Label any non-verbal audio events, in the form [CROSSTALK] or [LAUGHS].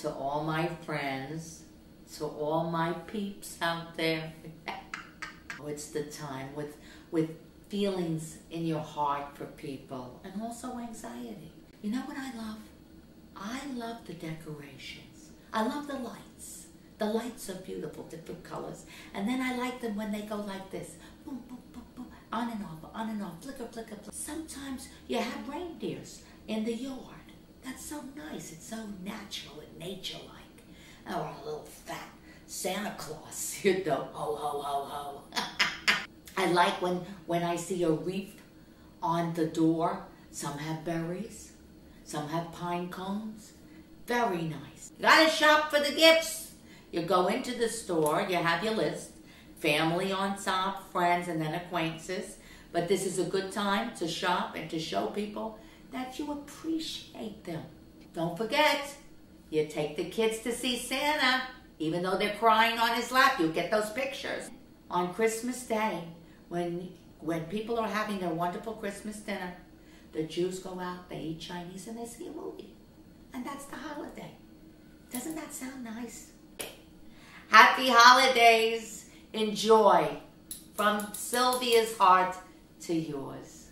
to all my friends, to all my peeps out there. [LAUGHS] it's the time with with feelings in your heart for people and also anxiety. You know what I love? I love the decorations. I love the lights. The lights are beautiful, different colors. And then I like them when they go like this. Boom, boom, boom, boom. On and off, on and off, flicker, flicker, flicker. Sometimes you have reindeers in the yard. That's so nice. It's so natural and nature-like. Oh, or a little fat Santa Claus, [LAUGHS] you know, ho, ho, ho, ho. [LAUGHS] I like when, when I see a wreath on the door. Some have berries, some have pine cones. Very nice. You gotta shop for the gifts. You go into the store, you have your list, family on top, friends, and then acquaintances. But this is a good time to shop and to show people that you appreciate them. Don't forget, you take the kids to see Santa. Even though they're crying on his lap, you get those pictures. On Christmas Day, when, when people are having their wonderful Christmas dinner, the Jews go out, they eat Chinese, and they see a movie. And that's the holiday. Doesn't that sound nice? Happy holidays. Enjoy from Sylvia's heart to yours.